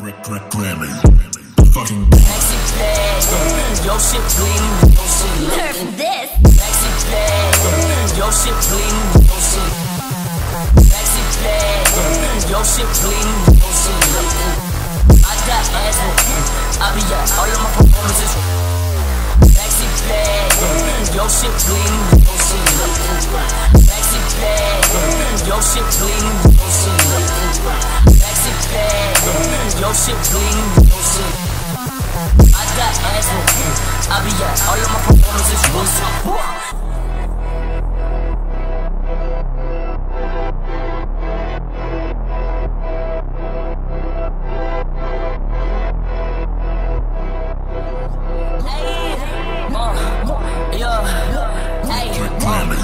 Grammy. Fucking Maxi bag, yo shit bling, yo shit Nerf this. Yo shit bling, yo shit bag, yo shit bling, yo shit I got ass, I be at all of my performances. Bag, yo shit bling, yo shit bag, yo shit bling, at all of my performances.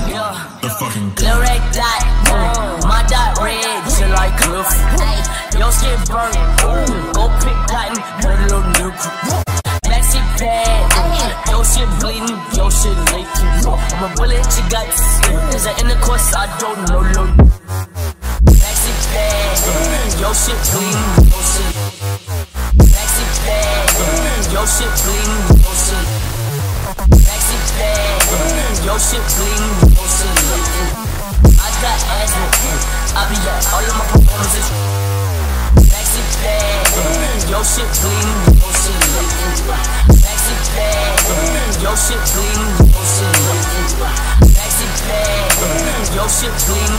Yeah. The fucking Lil Red dot, my dot red, like Cliff. Your skin burnt, go pick cotton, put a little nuke. My bullet, she got Is that in the course? I don't know, no. Shit bleeding shit. Bleeding shit bleeding I got I be at all of my performances. Shit bleeding should please.